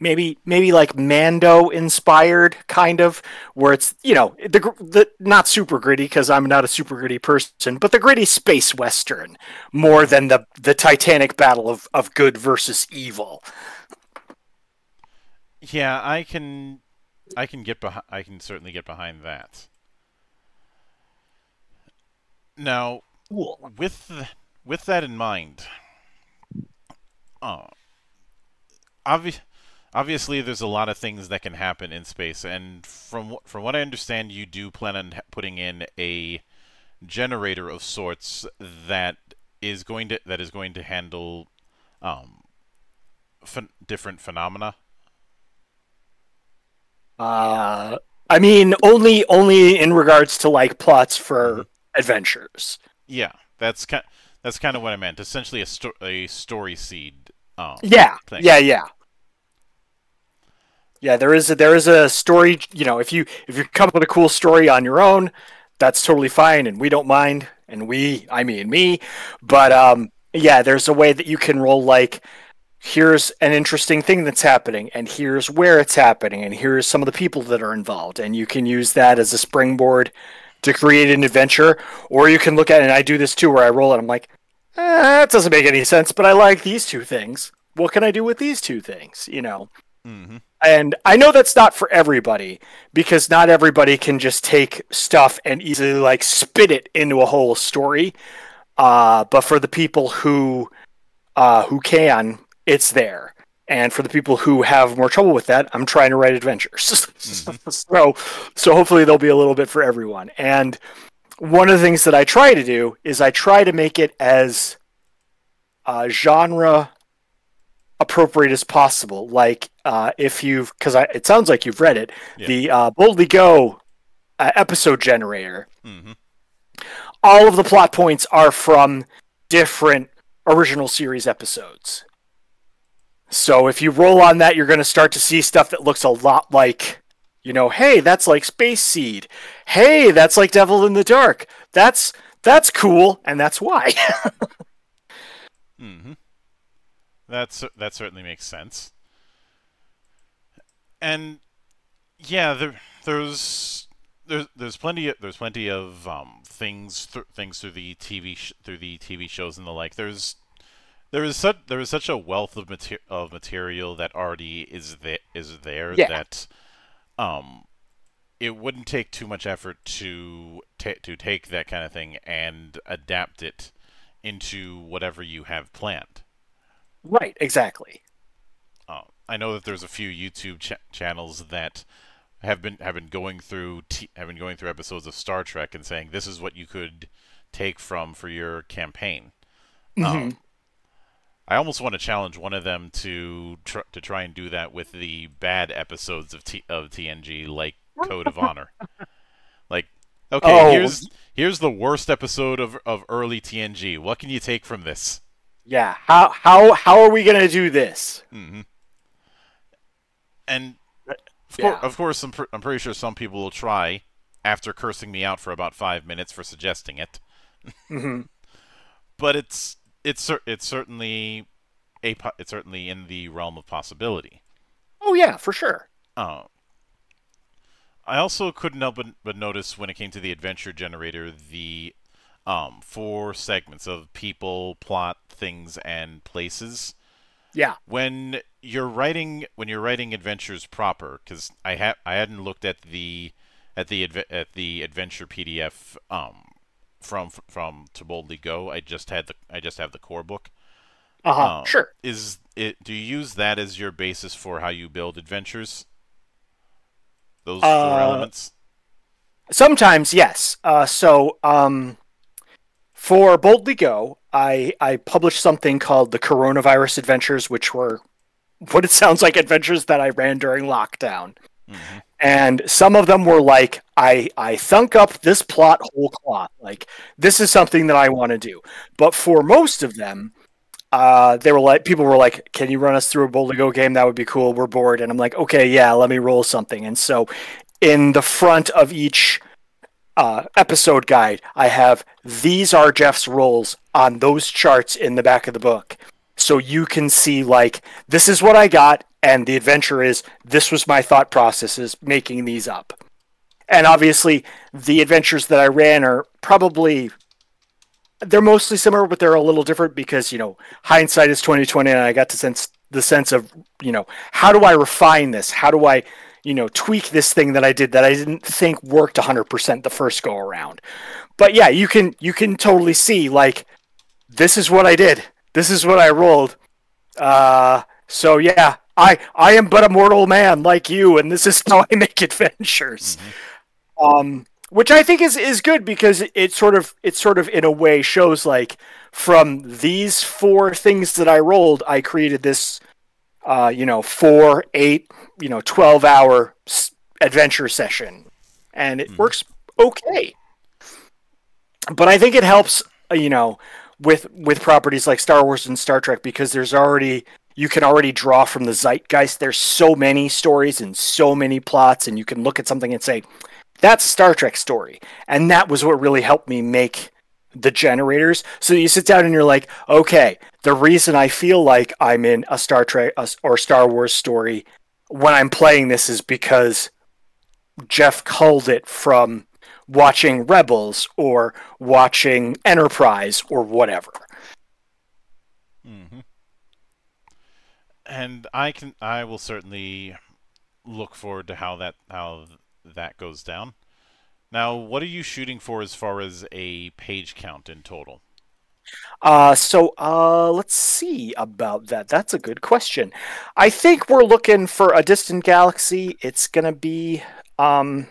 maybe maybe like Mando inspired kind of where it's you know the the not super gritty because I'm not a super gritty person, but the gritty space western more than the the Titanic battle of of good versus evil. Yeah, I can I can get behind I can certainly get behind that. Now, cool. with with that in mind, uh, obvi- obviously there's a lot of things that can happen in space, and from from what I understand, you do plan on putting in a generator of sorts that is going to that is going to handle um, ph different phenomena. Uh, I mean, only only in regards to like plots for mm -hmm adventures. Yeah, that's kind. That's kind of what I meant. Essentially, a, sto- a story seed. Um, yeah, thing. yeah, yeah. Yeah, there is a, there is a story. You know, if you if you come up with a cool story on your own, that's totally fine, and we don't mind. And we, I mean me, but um, yeah, there's a way that you can roll like here's an interesting thing that's happening and here's where it's happening and here's some of the people that are involved and you can use that as a springboard to create an adventure, or you can look at it, and I do this too, where I roll it. I'm like, eh, that doesn't make any sense, but I like these two things. What can I do with these two things? You know. Mm-hmm. And I know that's not for everybody because not everybody can just take stuff and easily like spit it into a whole story. Uh, but for the people who uh, who can, it's there. And for the people who have more trouble with that, I'm trying to write adventures. Mm-hmm. so, so hopefully there'll be a little bit for everyone. And one of the things that I try to do is I try to make it as uh, genre appropriate as possible. Like uh, if you've, because it sounds like you've read it, yeah. the uh, Boldly Go uh, episode generator. Mm-hmm. All of the plot points are from different original series episodes. So if you roll on that, you're going to start to see stuff that looks a lot like, you know, hey, that's like Space Seed. Hey, that's like Devil in the Dark. That's that's cool, and that's why. mm-hmm. That's that certainly makes sense. And yeah, there there's there's there's plenty of, there's plenty of um, things th- things through the TV through the TV shows and the like. There's there is such there is such a wealth of mater- of material that already is there is there yeah. that um it wouldn't take too much effort to to take that kind of thing and adapt it into whatever you have planned. Right, exactly. Uh, I know that there's a few YouTube ch- channels that have been have been going through t- have been going through episodes of Star Trek and saying this is what you could take from for your campaign. Mm-hmm. Um, I almost want to challenge one of them to tr to try and do that with the bad episodes of T of TNG, like Code of Honor. Like, okay, oh. here's here's the worst episode of of early TNG. What can you take from this? Yeah, how how how are we gonna do this? Mm-hmm. And of, yeah. of course, I'm, pr I'm pretty sure some people will try after cursing me out for about five minutes for suggesting it. Mm-hmm. but it's it's it's certainly a it's certainly in the realm of possibility. Oh yeah, for sure. Uh, I also couldn't help but, but notice when it came to the adventure generator the um, four segments of people, plot, things, and places. Yeah. when you're writing when you're writing adventures proper because I ha- I hadn't looked at the at the adve- at the adventure PDF um from from to boldly go I just had the I just have the core book Uh huh. Um, sure. is it do you use that as your basis for how you build adventures those four Uh, elements Sometimes, yes. Uh, so, um, for Boldly Go, I I published something called the Coronavirus Adventures, which were what it sounds like adventures that I ran during lockdown. Mhm. And some of them were like, I I thunk up this plot whole cloth. Like this is something that I want to do. But for most of them, uh, they were like, people were like, "Can you run us through a Boldly Go game? That would be cool. We're bored." And I'm like, "Okay, yeah, let me roll something." And so, in the front of each uh, episode guide, I have these are Geoff's rolls on those charts in the back of the book. So you can see, like, this is what I got, and the adventure is this was my thought processes making these up. And obviously, the adventures that I ran are probably they're mostly similar, but they're a little different because you know hindsight is twenty twenty, and I got to sense the sense of you know how do I refine this? How do I you know tweak this thing that I did that I didn't think worked hundred percent the first go around? But yeah, you can you can totally see like this is what I did. This is what I rolled. Uh, so yeah, I I am but a mortal man like you, and this is how I make adventures. Um, which I think is is good because it sort of it sort of in a way shows like from these four things that I rolled, I created this, uh, you know, four, eight, you know, twelve hour adventure session, and it Mhm. works okay. But I think it helps, uh, you know, with with properties like Star Wars and Star Trek because there's already you can already draw from the zeitgeist. There's so many stories and so many plots, and you can look at something and say, "That's a Star Trek story," and that was what really helped me make the generators. So you sit down and you're like, "Okay, the reason I feel like I'm in a Star Trek or Star Wars story when I'm playing this is because Geoff culled it from." Watching Rebels or watching Enterprise or whatever. hmm And I can, I will certainly look forward to how that how that goes down. Now, what are you shooting for as far as a page count in total? Uh, so uh, let's see about that. That's a good question. I think we're looking for a distant galaxy. It's gonna be, um,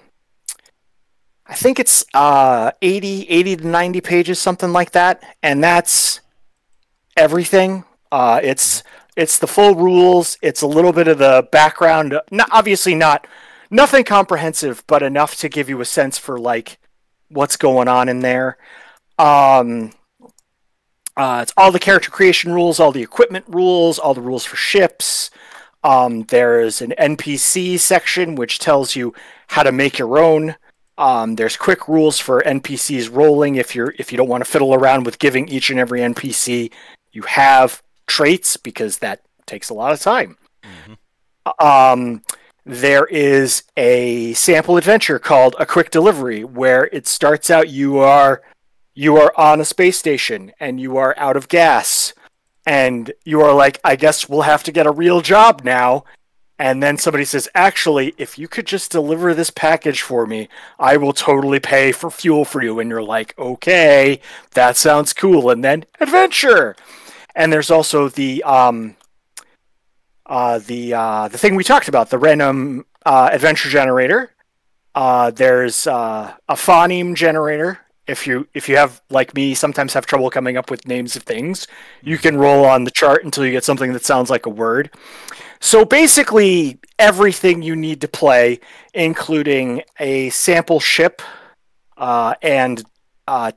I think it's uh 80, 80 to 90 pages, something like that, and that's everything. Uh, it's it's the full rules. It's a little bit of the background. Not obviously not nothing comprehensive, but enough to give you a sense for like what's going on in there. Um, uh, it's all the character creation rules, all the equipment rules, all the rules for ships. Um, there's an NPC section which tells you how to make your own. Um, there's quick rules for NPCs rolling if you're if you don't want to fiddle around with giving each and every NPC you have traits because that takes a lot of time. Mhm. Um, there is a sample adventure called A Quick Delivery where it starts out you are you are on a space station and you are out of gas. And you are like I guess we'll have to get a real job now. And then somebody says actually if you could just deliver this package for me I will totally pay for fuel for you. And you're like okay that sounds cool. And then adventure! And there's also the um uh, the uh, the thing we talked about, the random uh, adventure generator. Uh, there's uh, a phoneme generator. If you if you have like me, sometimes have trouble coming up with names of things, you can roll on the chart until you get something that sounds like a word. So basically, everything you need to play, including a sample ship uh, and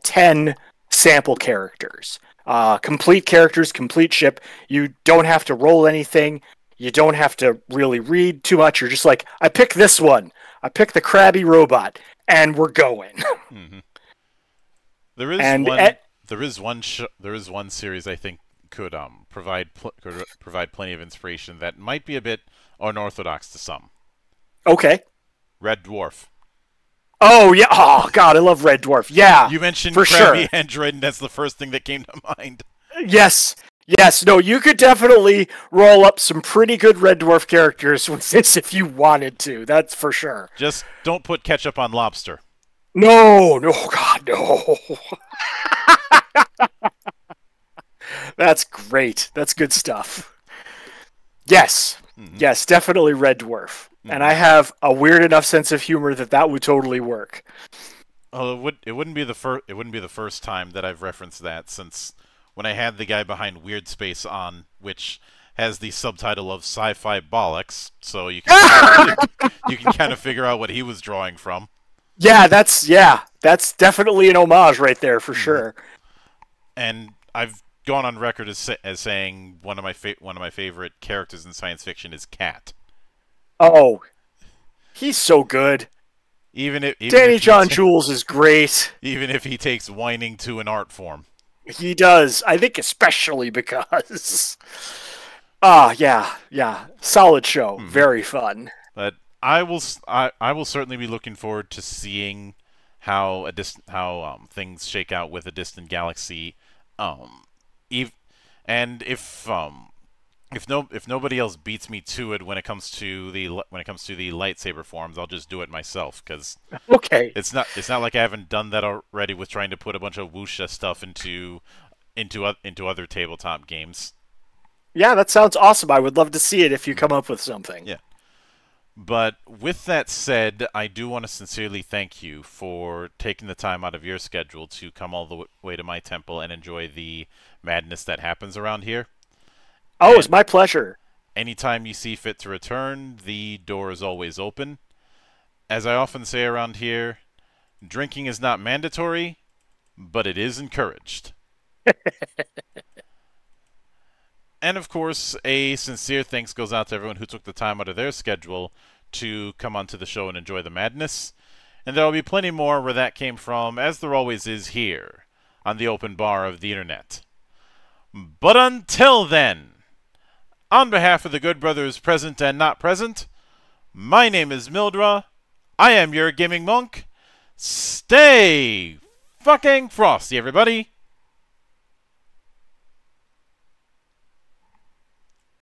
ten sample characters. Uh, complete characters, complete ship. You don't have to roll anything. You don't have to really read too much. You're just like, I pick this one. I pick the crabby robot, and we're going. hmm There is And one. at- there is one. Sh- there is one series I think could um provide pl- could provide plenty of inspiration that might be a bit unorthodox to some. okay. Red Dwarf. Oh yeah. Oh god, I love Red Dwarf. Yeah. You mentioned for Krabby sure. Android, and that's the first thing that came to mind. Yes. Yes, no, you could definitely roll up some pretty good Red Dwarf characters with this if you wanted to. That's for sure. Just don't put ketchup on lobster. No, no, God, no. That's great. That's good stuff. Yes, mm-hmm. yes, definitely Red Dwarf. Mm-hmm. And I have a weird enough sense of humor that that would totally work. Oh, it would. It wouldn't be the first. It wouldn't be the first time that I've referenced that since when I had the guy behind Weird Space on, which has the subtitle of Sci-Fi Bollocks, so you can you can kind of figure out what he was drawing from. Yeah, that's yeah, that's definitely an homage right there for mm-hmm. sure. And I've gone on record as, as saying one of my fa- one of my favorite characters in science fiction is Cat. Oh, he's so good. Even if even Danny if John Jules is great. Even if he takes whining to an art form. He does. I think especially because Ah, uh, yeah, yeah. Solid show. Mm-hmm. Very fun. But I will I, I will certainly be looking forward to seeing how a dis- how um, things shake out with a distant galaxy um ev- and if um if no if nobody else beats me to it when it comes to the when it comes to the lightsaber forms, I'll just do it myself because okay, it's not it's not like I haven't done that already with trying to put a bunch of wuxia stuff into into into other tabletop games. Yeah, that sounds awesome. I would love to see it if you come up with something. Yeah. But with that said, I do want to sincerely thank you for taking the time out of your schedule to come all the way to my temple and enjoy the madness that happens around here. Oh, and it's my pleasure. Anytime you see fit to return, the door is always open. As I often say around here, drinking is not mandatory, but it is encouraged. and of course, a sincere thanks goes out to everyone who took the time out of their schedule to come onto the show and enjoy the madness. And there will be plenty more where that came from, as there always is here on the open bar of the internet. But until then, on behalf of the good brothers present and not present, my name is Mildra. I am your gaming monk. Stay fucking frosty, everybody.